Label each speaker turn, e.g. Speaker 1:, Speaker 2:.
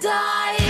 Speaker 1: die.